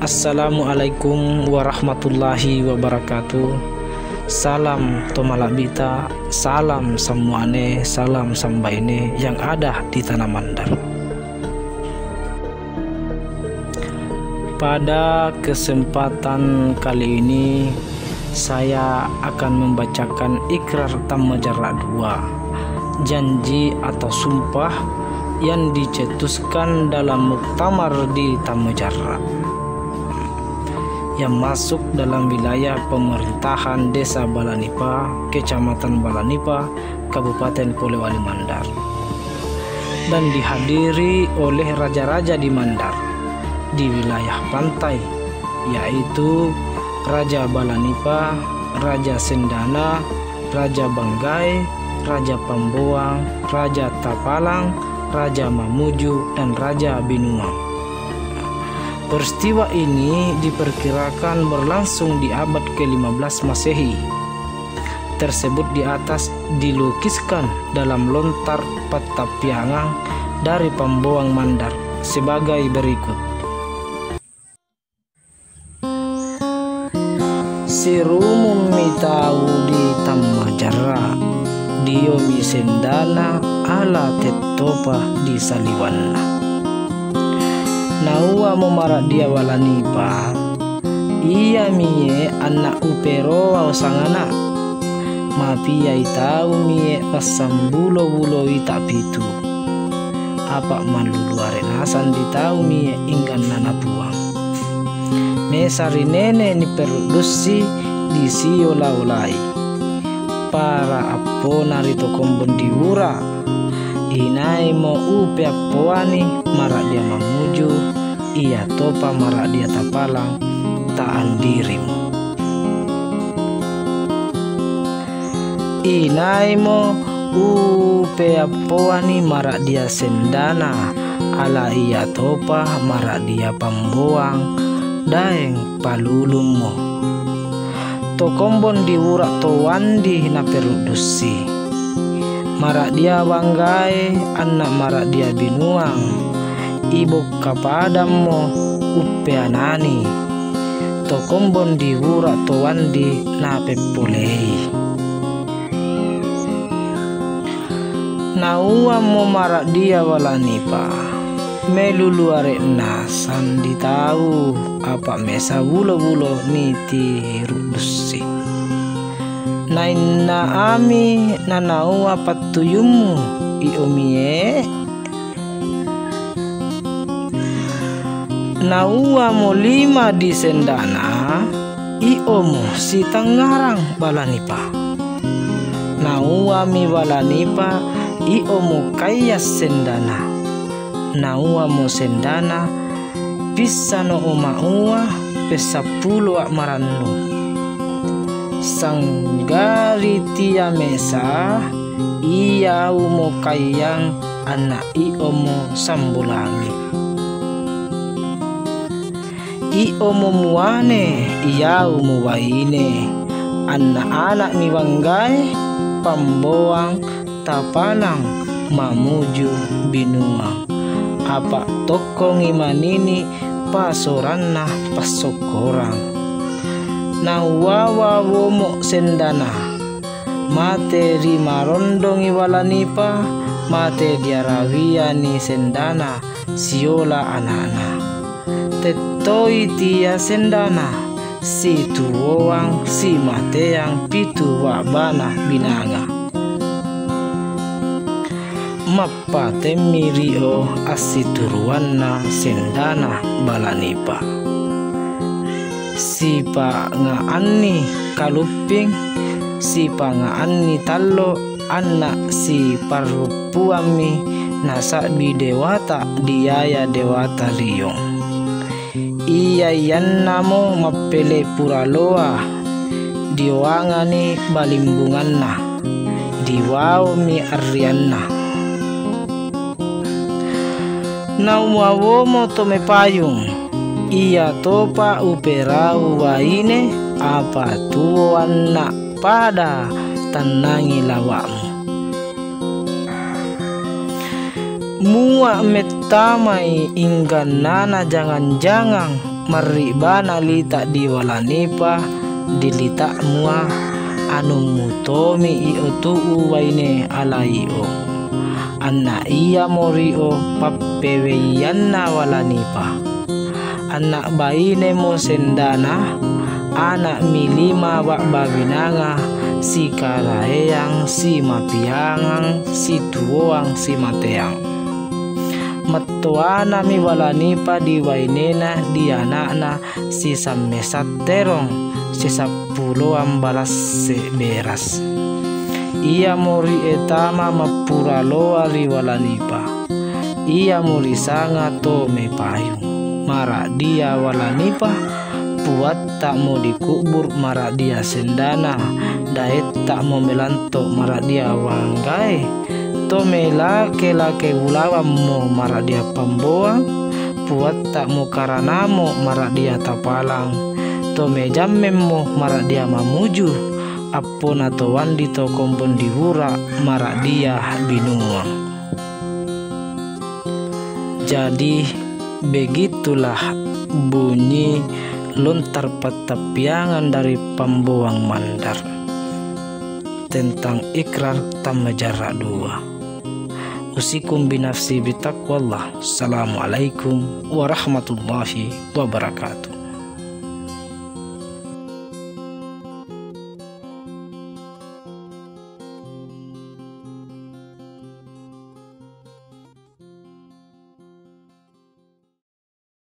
Assalamualaikum warahmatullahi wabarakatuh. Salam Tomalabita Salam semuane Salam sambaine yang ada di Tanah Mandar. Pada kesempatan kali ini Saya akan membacakan ikrar Tamajarra 2 Janji atau sumpah yang dicetuskan dalam muktamar di Tamajarra yang masuk dalam wilayah pemerintahan Desa Balanipa, Kecamatan Balanipa, Kabupaten Polewali Mandar dan dihadiri oleh raja-raja di Mandar di wilayah pantai yaitu Raja Balanipa, Raja Sendana, Raja Banggai, Raja Pamboang, Raja Tapalang, Raja Mamuju, dan Raja Binuang. Peristiwa ini diperkirakan berlangsung di abad ke-15 Masehi. Tersebut di atas dilukiskan dalam lontar petapiangang dari pembuang Mandar sebagai berikut. Sirumu tahu di Tamajara, Dio misendana ala tetopa di Saliwana naua mo mara dia walani pa iya mie anak upero au sangana. Mapia itau mie pasambulo bulo ita pitu. Apa maluluare nasan ditau mie inggan nana buang. Mesari nene ni perudusi di sio laulai. Para apona rito kombon diura inai mo upe apoani marak dia memuju ia topa marak dia tapalang taan dirimu. Inai mo upe apoani marak dia sendana ala ia topa marak dia pembuang daeng palulumo tokombon diurak to wandi na perudusi marak dia banggai anak marak dia binuang. Ibu kapadamu upe anani. To kombon di wura to wandi nape pulei. Naua mo marak dia walani pa melulu are nasan tahu apa mesa bulo-bulo niti rudusi naina ami patuyumu i omie naua mo lima di sendana i omo si tangarang balanipa. Naua mi balanipa i omo kaya sendana. Naua mo sendana bisa no oma ua pesapulu marannu sanggari tia mesa ia umo kayang anak i omo sambulangi. I omo muane ia umo waine. Anak-anak mi banggai pamboang tapanang mamuju binuang. Apa tokong imanini pasoranna pasokorang na wawa womo sendana mate ri marondongi walanipa mate diarawia ni sendana siola anana tetoi tia sendana si tuoang si mateang pitu wabana binanga mappa temirio asituruanna sendana balanipa sipa nga anni kaluping sipa nga anni tallo anna si parpuami nasa bi dewata diaya dewata liyong. Iya yan namo mapele puraloa diwangani balimbungan na diwaw mi aryan na naumawo mo to ia topa uperau waine apa tuan nak pada tenangi lawakmu? Mua metamai ingga nana jangan-jangan maribana lita diwalanipa dilita mua. Anu mutomi i tu waine alai o. Anna iya morio pappeweyanna walanipa anak baine mo sendana. Anak milima wak babinanga si karaeyang si mapiangang si tuoang si mateang. Matuana mi walanipa di wainena di anakna si samesat terong si sepuluh ambalas beras. Ia muri etama mapura loa li walanipa. Ia muri sanga to me mara dia walanipa buat tak mau dikubur mara dia sendana daet tak mau melantok mara dia wanggai to me lake ulawa mo mara dia pemboang buat tak mo karanamo mara dia tapalang to me jamme mo mara dia mamuju apun atau wandi to kompon diwura mara dia binuang. Jadi begitulah bunyi lontar petapiangan dari pembuang mandar tentang ikrar tamajarak dua. Usikum binafsi bitaqwallah assalamualaikum warahmatullahi wabarakatuh